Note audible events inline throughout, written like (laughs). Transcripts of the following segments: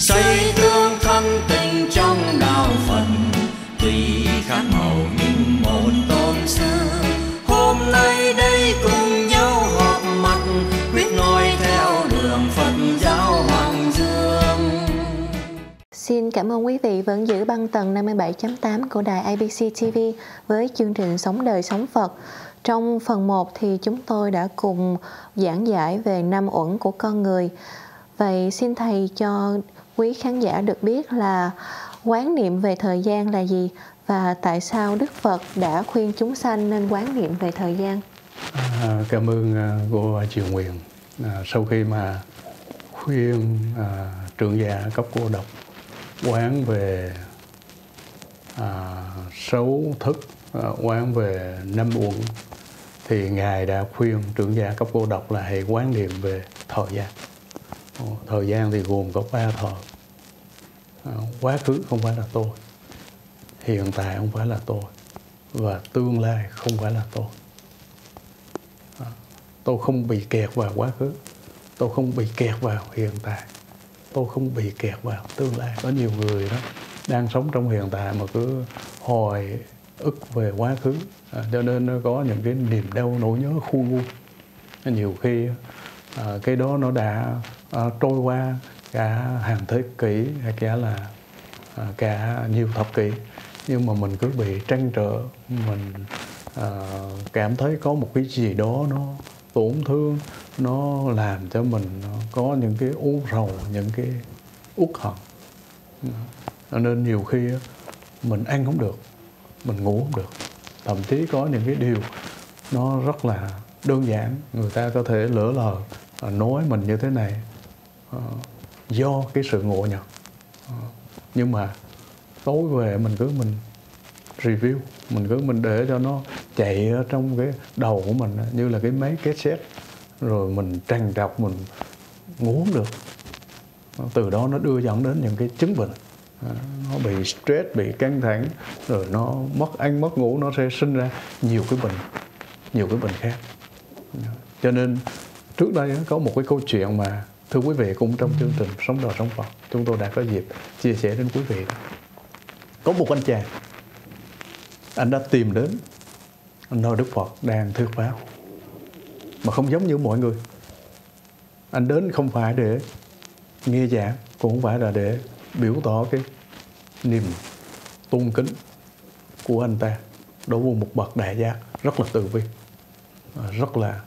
xây tương thân tình trong đạo phật tuy khác màu nhưng một tôn sư hôm nay đây cùng nhau họp mặt, quyết nói theo đường phật giáo hoàng dương Xin cảm ơn quý vị vẫn giữ băng tần 57.8 của đài ABC TV với chương trình Sống đời sống Phật. Trong phần 1 thì chúng tôi đã cùng giảng giải về năm uẩn của con người. Vậy xin thầy cho quý khán giả được biết là quán niệm về thời gian là gì và tại sao Đức Phật đã khuyên chúng sanh nên quán niệm về thời gian? À, cảm ơn à, cô Triều Nguyện. À, sau khi mà khuyên à, trưởng giả cấp cô độc quán về à, xấu thức, à, quán về năm uẩn thì ngài đã khuyên trưởng giả cấp cô độc là hãy quán niệm về thời gian. Thời gian thì gồm có ba thời. À, quá khứ không phải là tôi, hiện tại không phải là tôi. Và tương lai không phải là tôi. À, tôi không bị kẹt vào quá khứ, tôi không bị kẹt vào hiện tại. Tôi không bị kẹt vào tương lai. Có nhiều người đó đang sống trong hiện tại mà cứ hồi ức về quá khứ. À, cho nên nó có những cái niềm đau nỗi nhớ khu ngu nhiều khi à, cái đó nó đã à, trôi qua cả hàng thế kỷ hay cả là à, cả nhiều thập kỷ. Nhưng mà mình cứ bị trăn trở mình à, cảm thấy có một cái gì đó nó tổn thương nó làm cho mình có những cái u rầu những cái uất hận. Nên nhiều khi mình ăn không được mình ngủ không được. Thậm chí có những cái điều nó rất là đơn giản, người ta có thể lỡ lờ à, nói mình như thế này à, do cái sự ngộ nhận à, nhưng mà tối về mình cứ mình review, mình cứ mình để cho nó chạy ở trong cái đầu của mình như là cái máy cassette, rồi mình tràn trọc, mình ngủ không được từ đó nó đưa dẫn đến những cái chứng bệnh. Nó bị stress, bị căng thẳng, rồi nó mất ăn, mất ngủ, nó sẽ sinh ra nhiều cái bệnh, nhiều cái bệnh khác cho nên trước đây có một cái câu chuyện mà thưa quý vị cũng trong chương trình sống đời sống Phật, chúng tôi đã có dịp chia sẻ đến quý vị có một anh chàng, anh đã tìm đến nơi Đức Phật đang thuyết pháp mà không giống như mọi người. Anh đến không phải để nghe giảng, cũng không phải là để biểu tỏ cái niềm tôn kính của anh ta. Đối với một bậc đại giác rất là từ bi rất là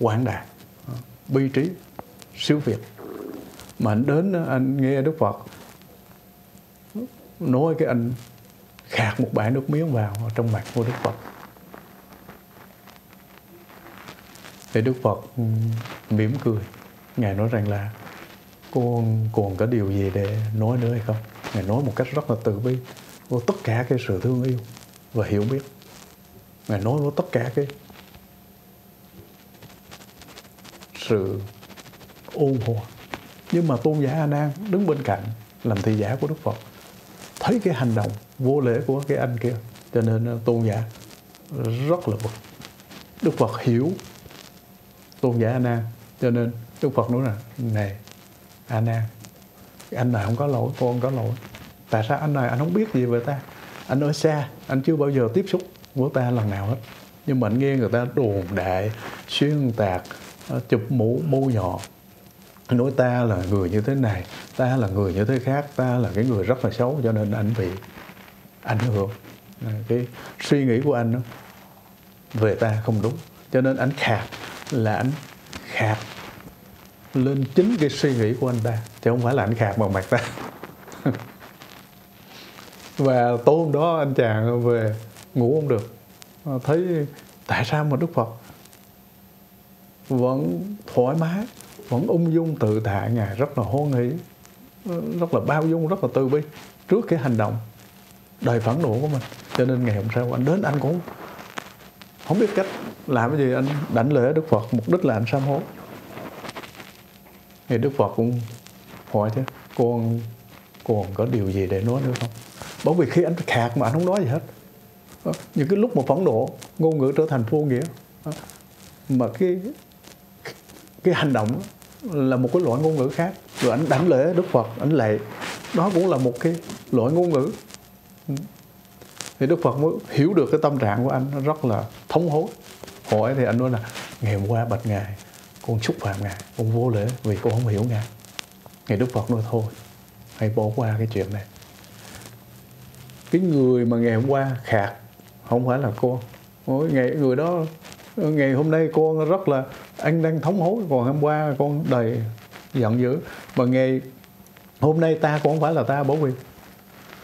quảng đại. Bi trí siêu việt. Mà anh đến anh nghe Đức Phật, nói cái anh khạc một bãi nước miếng vào trong mặt của Đức Phật. Thì Đức Phật ừ, mỉm cười. Ngài nói rằng là con còn có điều gì để nói nữa hay không? Ngài nói một cách rất là từ bi. Vô tất cả cái sự thương yêu và hiểu biết. Ngài nói với tất cả cái sự ôn hòa. Nhưng mà tôn giả A Nan đứng bên cạnh làm thị giả của Đức Phật. Thấy cái hành động vô lễ của cái anh kia, cho nên tôn giả rất là bực. Đức Phật hiểu tôn giả A Nan, cho nên Đức Phật nói là này A Nan, anh này không có lỗi con có lỗi. Tại sao anh này, anh không biết gì về ta? Anh ở xa, anh chưa bao giờ tiếp xúc với ta lần nào hết. Nhưng mà anh nghe người ta đồn đại, xuyên tạc Ờ, chụp mũ mũ nhỏ nói ta là người như thế này ta là người như thế khác ta là cái người rất là xấu cho nên anh bị ảnh hưởng. Ờ, cái suy nghĩ của anh đó, về ta không đúng. Cho nên anh khạc là anh khạc lên chính cái suy nghĩ của anh ta chứ không phải là anh khạc bằng mặt ta. (laughs) Và tối hôm đó anh chàng về ngủ không được. Ờ, thấy tại sao mà đức phật? Vẫn thoải mái, vẫn ung dung tự tại ngài rất là hoan hỷ, rất là bao dung, rất là từ bi trước cái hành động đời phẫn nộ của mình. Cho nên ngày hôm sau anh đến anh cũng không biết cách làm cái gì, anh đảnh lễ đức phật, mục đích là anh sám hối. Thì đức phật cũng hỏi chứ con còn có điều gì để nói nữa không? Bởi vì khi anh khạc mà anh không nói gì hết. Ờ, những cái lúc mà phẫn nộ, ngôn ngữ trở thành vô nghĩa. Ờ, mà cái cái hành động là một cái loại ngôn ngữ khác. Rồi anh đảnh lễ đức phật anh lệ. Đó cũng là một cái loại ngôn ngữ. Thì đức phật mới hiểu được cái tâm trạng của anh, nó rất là thống hối. Hỏi thì anh nói là, ngày hôm qua bạch ngài, con xúc phạm ngài, con vô lễ vì con không hiểu ngài. Ngày đức phật nói, thôi, hãy bỏ qua cái chuyện này. Cái người mà ngày hôm qua khạc không phải là con. Ngày, người đó, ngày hôm nay con rất là anh đang thống hối còn hôm qua con đầy giận dữ. Mà ngày hôm nay ta cũng không phải là ta bảo vì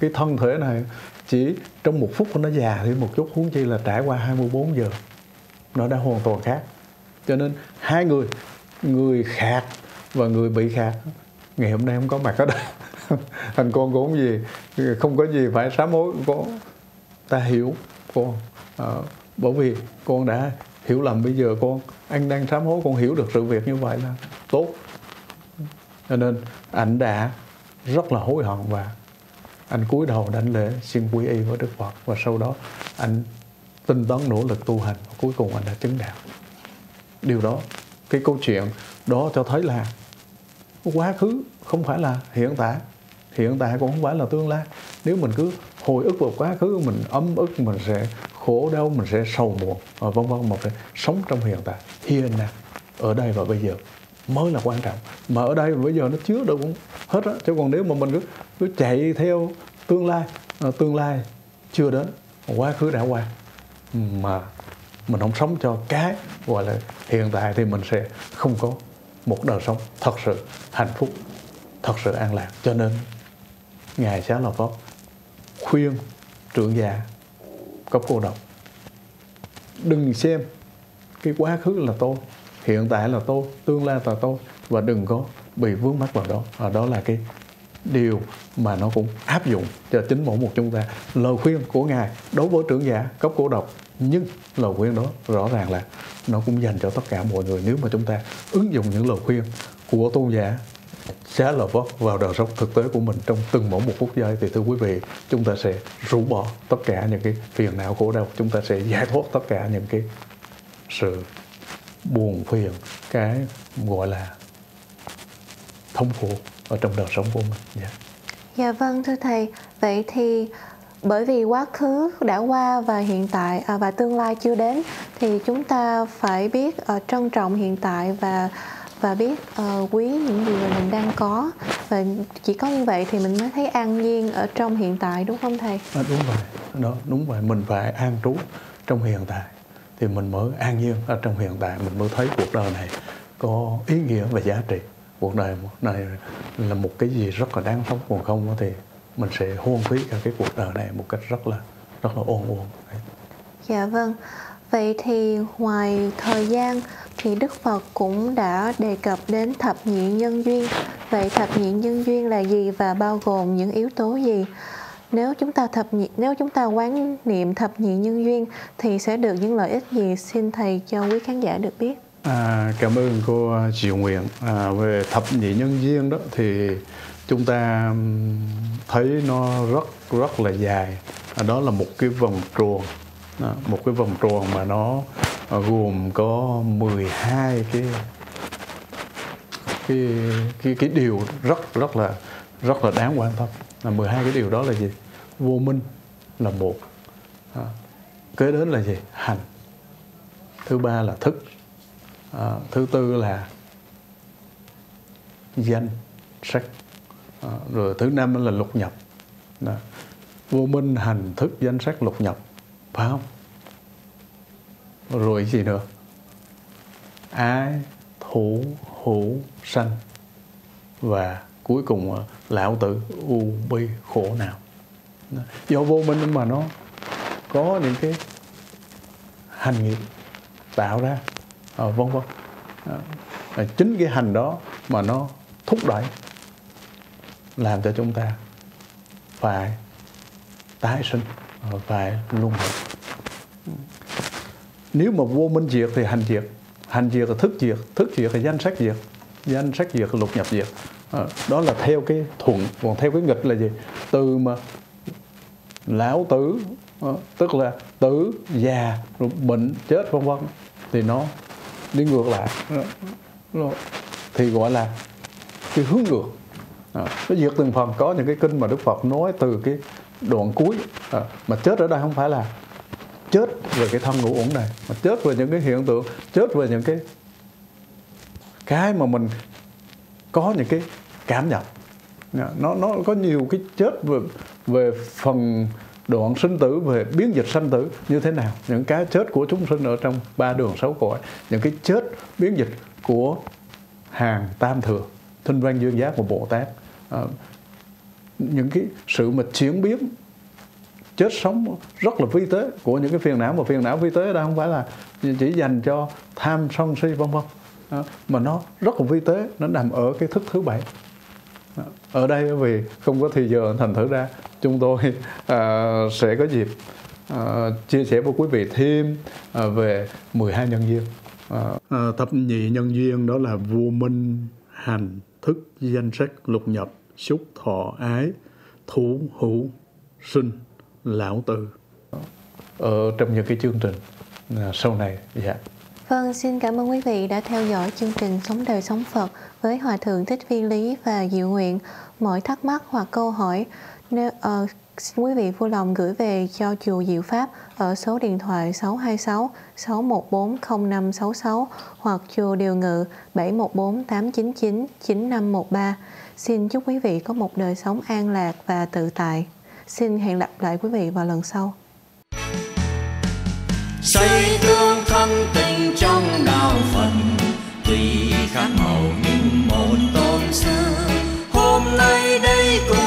cái thân thể này chỉ trong một phút nó già thì một chút huống chi là trải qua 24 giờ nó đã hoàn toàn khác. Cho nên hai người người khạc và người bị khạc ngày hôm nay không có mặt ở đây. (laughs) Thành con cũng không gì không có gì phải sám hối. Con ta hiểu con à, bởi vì con đã hiểu lầm bây giờ con, anh đang sám hối con hiểu được sự việc như vậy là tốt. Cho nên anh đã rất là hối hận và anh cúi đầu đánh lễ xin quy y với Đức Phật. Và sau đó anh tinh tấn nỗ lực tu hành và cuối cùng anh đã chứng đạo. Điều đó, cái câu chuyện đó cho thấy là quá khứ không phải là hiện tại. Hiện tại cũng không phải là tương lai. Nếu mình cứ hồi ức vào quá khứ, mình ấm ức, mình sẽ khổ đau mình sẽ sầu muộn và vân vân một cái sống trong hiện tại. Here now ở đây và bây giờ mới là quan trọng. Mà ở đây bây giờ nó chứa được cũng hết á. Chứ còn nếu mà mình cứ cứ chạy theo tương lai à, tương lai chưa đến quá khứ đã qua mà mình không sống cho cái gọi là hiện tại thì mình sẽ không có một đời sống thật sự hạnh phúc thật sự an lạc. Cho nên ngài xá lợi phất khuyên trưởng già cấp cô độc đừng xem cái quá khứ là tôi, hiện tại là tôi, tương lai là tôi, và đừng có bị vướng mắc vào đó. Và đó là cái điều mà nó cũng áp dụng cho chính mỗi một chúng ta. Lời khuyên của ngài đối với trưởng giả cấp cổ độc, nhưng lời khuyên đó rõ ràng là nó cũng dành cho tất cả mọi người. Nếu mà chúng ta ứng dụng những lời khuyên của tôn giả xá lợi vóc vào đời sống thực tế của mình trong từng mỗi một phút giây. Thì thưa quý vị chúng ta sẽ rũ bỏ tất cả những cái phiền não khổ đau. Chúng ta sẽ giải thoát tất cả những cái sự buồn phiền cái gọi là thống khổ ở trong đời sống của mình. Dạ. dạ vâng thưa thầy. Vậy thì bởi vì quá khứ đã qua và hiện tại à, và tương lai chưa đến thì chúng ta phải biết uh, trân trọng hiện tại và và biết uh, quý những gì mà mình đang có. Và chỉ có như vậy thì mình mới thấy an nhiên ở trong hiện tại đúng không thầy? À, đúng vậy, đó đúng vậy mình phải an trú trong hiện tại. Thì mình mới an nhiên ở trong hiện tại. Mình mới thấy cuộc đời này có ý nghĩa và giá trị. Cuộc đời này là một cái gì rất là đáng sống. Còn không thì mình sẽ hoang phí cả cái cuộc đời này một cách rất là rất là ôn ôn dạ vâng vậy thì ngoài thời gian thì đức phật cũng đã đề cập đến thập nhị nhân duyên. Vậy thập nhị nhân duyên là gì và bao gồm những yếu tố gì? Nếu chúng ta thập nhị nếu chúng ta quán niệm thập nhị nhân duyên thì sẽ được những lợi ích gì? Xin thầy cho quý khán giả được biết. À, cảm ơn cô Triệu Nguyện. À, về thập nhị nhân duyên đó thì chúng ta thấy nó rất rất là dài. Đó là một cái vòng tròn, một cái vòng tròn mà nó à, gồm có 12 cái cái cái cái điều rất rất là rất là đáng quan tâm. Là 12 cái điều đó là gì? Vô minh là một. À, kế đến là gì? Hành. Thứ ba là thức à, thứ tư là danh sắc à, rồi thứ năm là lục nhập Đó. vô minh hành thức danh sắc lục nhập phải không? Rồi gì nữa? Ái thủ hữu sanh và cuối cùng ờ, lão tử u bi khổ nào. Do vô minh mà nó có những cái hành nghiệp tạo ra. À, vân vân. À, chính cái hành đó mà nó thúc đẩy làm cho chúng ta phải tái sinh ờ, phải luân hồi nếu mà vô minh diệt thì hành diệt. Hành diệt là thức diệt thức diệt là danh sắc diệt danh sắc diệt là lục nhập diệt. À, đó là theo cái thuận. Còn theo cái nghịch là gì? Từ mà lão tử ờ, tức là tử già rồi bệnh chết vân vân thì nó đi ngược lại. Ờ, thì gọi là cái hướng ngược. À, nó diệt từng phần. Có những cái kinh mà đức phật nói từ cái đoạn cuối à, mà chết ở đây không phải là chết về cái thân ngũ uẩn này mà chết về những cái hiện tượng chết về những cái cái mà mình có những cái cảm nhận. Dạ, nó nó có nhiều cái chết về về phần đoạn sinh tử về biến dịch sanh tử như thế nào. Những cái chết của chúng sinh ở trong ba đường sáu cõi những cái chết biến dịch của hàng tam thừa thinh văn dương giác của bồ tát. À, những cái sự mà chuyển biến chết sống rất là vi tế của những cái phiền não mà phiền não vi tế đó không phải là chỉ dành cho tham sân si vân vân. Mà nó rất là vi tế nó nằm ở cái thức thứ bảy. Ở đây vì không có thì giờ thành thử ra chúng tôi (laughs) à, sẽ có dịp à, chia sẻ với quý vị thêm à, về 12 nhân duyên. À, thập nhị nhân duyên đó là vô minh hành thức danh sắc lục nhập xúc thọ ái thủ hữu sinh lão tử ở trong những cái chương trình à, sau này dạ Vâng, xin cảm ơn quý vị đã theo dõi chương trình Sống đời sống Phật với Hòa Thượng Thích Viên Lý và Diệu Nguyện. Mọi thắc mắc hoặc câu hỏi nếu, uh, xin quý vị vui lòng gửi về cho chùa Diệu Pháp ở số điện thoại 626 614 0566 hoặc chùa Điều Ngự 714 899 9513. Xin chúc quý vị có một đời sống an lạc và tự tại. Xin hẹn gặp lại quý vị vào lần sau. Xây tương thân tình trong đạo Phật Tuy khác màu nhưng một tôn sư, Hôm nay đây cũng